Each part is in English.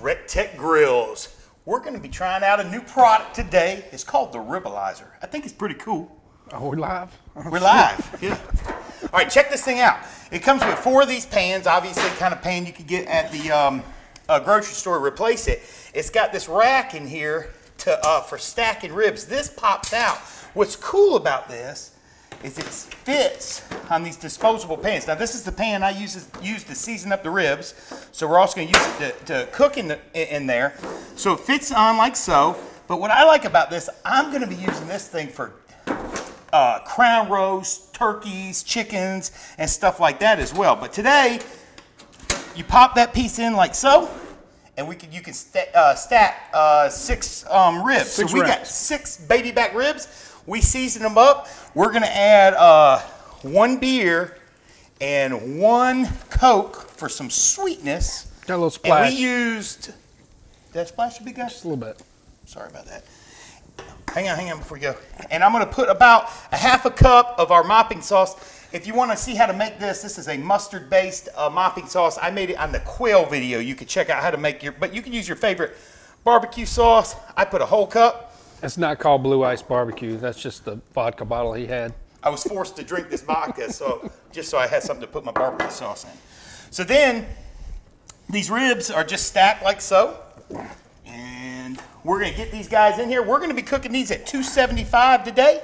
Direct Tech Grills. We're going to be trying out a new product today. It's called the Ribalizer. I think it's pretty cool. Oh, we're live? We're live. Yeah. All right, check this thing out. It comes with four of these pans, obviously kind of pan you could get at the um, uh, grocery store to replace it. It's got this rack in here to uh, for stacking ribs. This pops out. What's cool about this is it fits on these disposable pans. Now this is the pan I use, use to season up the ribs. So we're also gonna use it to, to cook in, the, in there. So it fits on like so. But what I like about this, I'm gonna be using this thing for uh, crown roast, turkeys, chickens, and stuff like that as well. But today, you pop that piece in like so, and we can you can sta uh, stack uh, six um, ribs. Six so we got six baby back ribs. We season them up. We're gonna add uh, one beer and one Coke for some sweetness. Got a little splash. And we used. Did that splash a be guy? Just a little bit. Sorry about that. Hang on, hang on before you go. And I'm gonna put about a half a cup of our mopping sauce. If you wanna see how to make this, this is a mustard-based uh, mopping sauce. I made it on the quail video. You can check out how to make your, but you can use your favorite barbecue sauce. I put a whole cup. It's not called Blue Ice Barbecue. That's just the vodka bottle he had. I was forced to drink this vodka, so just so I had something to put my barbecue sauce in. So then, these ribs are just stacked like so. And we're gonna get these guys in here. We're gonna be cooking these at 275 today.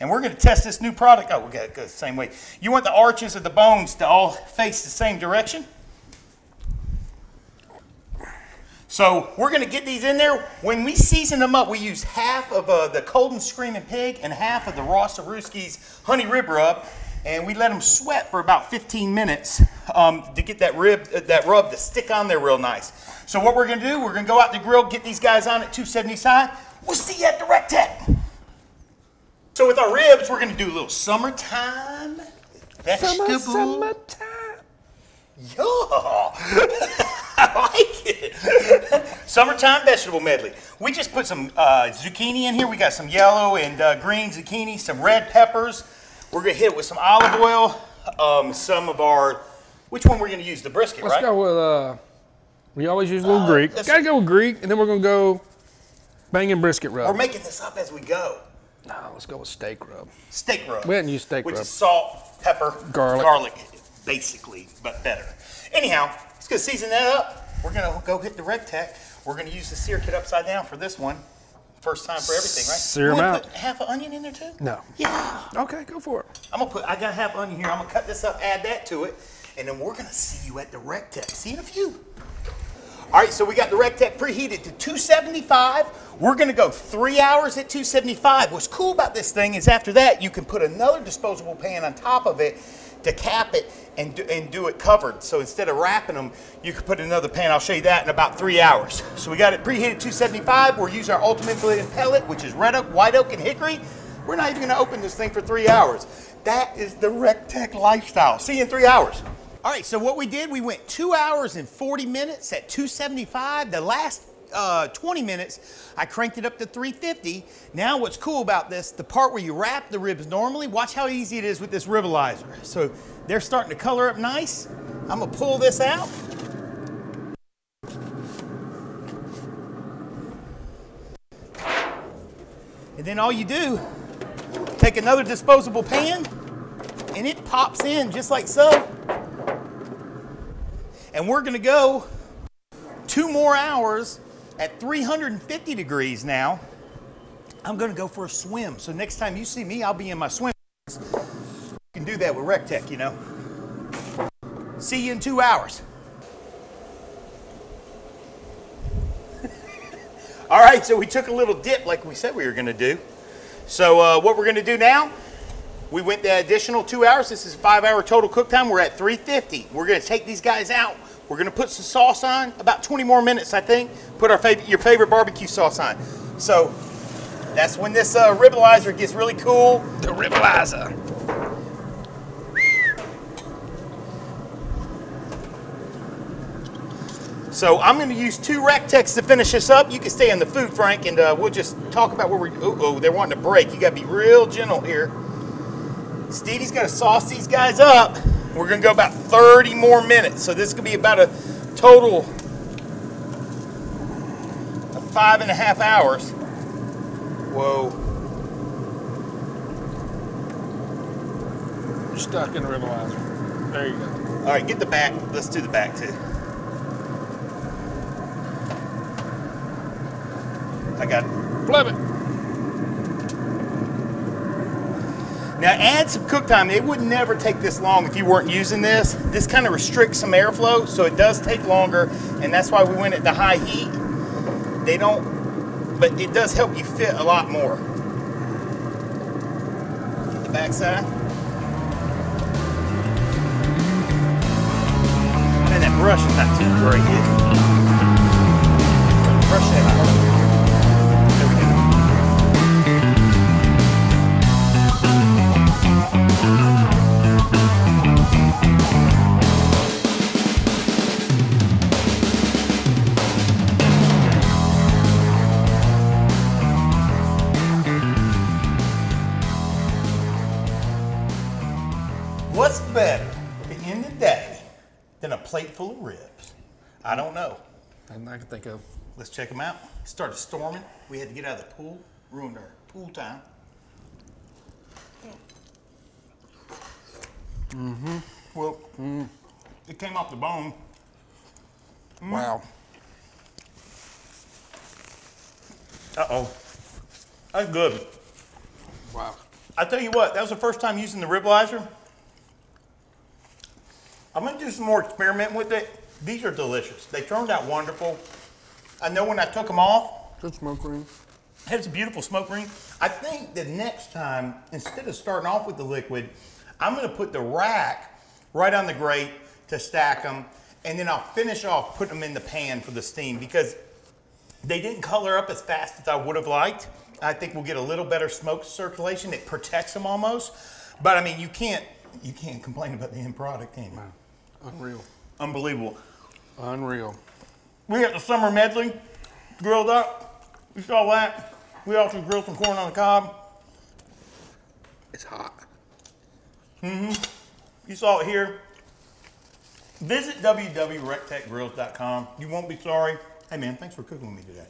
And we're gonna test this new product. Oh, we got it go the same way. You want the arches of the bones to all face the same direction. So we're gonna get these in there. When we season them up, we use half of uh, the Colden Screaming Pig and half of the Rossarooski's Honey Rib Rub, and we let them sweat for about 15 minutes um, to get that rib, uh, that rub to stick on there real nice. So what we're gonna do, we're gonna go out the grill, get these guys on at 275. We'll see you at Direct Tech. So with our ribs, we're gonna do a little summertime vegetable. summertime. Yeah, I like it. Summertime vegetable medley. We just put some uh, zucchini in here. We got some yellow and uh, green zucchini, some red peppers. We're gonna hit it with some olive oil, um, some of our. Which one we're gonna use? The brisket, right? Let's go with, uh, we always use a little Greek. let's- Gotta go with Greek, and then we're gonna go banging brisket rub. We're making this up as we go. No, let's go with steak rub. Steak rub. We hadn't used steak which rub. Which is salt, pepper, Garlic. garlic, basically, but better. Anyhow, let's go season that up. We're gonna go hit the REC TEC. We're gonna use the sear kit upside down for this one. First time for everything, right? Sear You 'em wanna out. Put half an onion in there too? No. Yeah. Okay, go for it. I'm gonna put. I got half onion here. I'm gonna cut this up, add that to it, and then we're gonna see you at the REC TEC. See you in a few. All right, so we got the REC TEC preheated to 275. We're gonna go three hours at 275. What's cool about this thing is after that, you can put another disposable pan on top of it to cap it and do, and do it covered. So instead of wrapping them, you could put another pan. I'll show you that in about three hours. So we got it preheated 275. We're using our ultimate blend pellet, which is red oak, white oak, and hickory. We're not even gonna open this thing for three hours. That is the REC TEC lifestyle. See you in three hours. All right, so what we did, we went two hours and 40 minutes at 275. The last uh, 20 minutes, I cranked it up to 350. Now what's cool about this, the part where you wrap the ribs normally, watch how easy it is with this ribalizer. So they're starting to color up nice. I'm gonna pull this out. And then all you do, take another disposable pan and it pops in just like so. And we're gonna go two more hours at 350 degrees now. I'm gonna go for a swim. So next time you see me, I'll be in my swim. You can do that with REC TEC, you know. See you in two hours. All right, so we took a little dip like we said we were gonna do. So uh, what we're gonna do now, we went the additional two hours. This is a five hour total cook time. We're at 350. We're gonna take these guys out. We're gonna put some sauce on, about 20 more minutes, I think. Put our favorite, your favorite barbecue sauce on. So that's when this uh, ribalizer gets really cool. The ribalizer. So I'm going to use two REC TECs to finish this up. You can stay in the food, Frank, and uh, we'll just talk about where we're. Oh, oh, they're wanting to break. You got to be real gentle here. Stevie's going to sauce these guys up. We're going to go about 30 more minutes. So this could be about a total of five and a half hours. Whoa. You're stuck in the ribblizer. There you go. All right, get the back. Let's do the back too. I got it. Flip it. Now add some cook time. It would never take this long if you weren't using this. This kind of restricts some airflow, so it does take longer, and that's why we went at the high heat. They don't, but it does help you fit a lot more. Get the back side. And that brush is not too great. Brush that What's better at the end of the day than a plate full of ribs? I don't know. Nothing I can think of. Let's check them out. It started storming. We had to get out of the pool. Ruined our pool time. Mm-hmm. Well, mm. it came off the bone. Wow. Uh-oh. That's good. Wow. I tell you what, that was the first time using the Riblizer. I'm gonna do some more experimenting with it. These are delicious. They turned out wonderful. I know when I took them off, Good smoke ring. It's a beautiful smoke ring. I think the next time, instead of starting off with the liquid, I'm gonna put the rack right on the grate to stack them, and then I'll finish off putting them in the pan for the steam because they didn't color up as fast as I would have liked. I think we'll get a little better smoke circulation. It protects them almost, but I mean, you can't you can't complain about the end product, can you? Unreal. Unbelievable. Unreal. We got the summer medley grilled up. You saw that. We also grilled some corn on the cob. It's hot. Mm-hmm. You saw it here. Visit www.rectecgrills.com. You won't be sorry. Hey man, thanks for cooking with me today.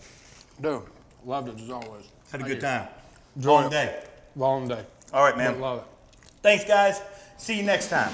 Dude, loved it as always. Had a good time. Enjoy Long it. day. Long day. All right, man. But love it. Thanks, guys. See you next time.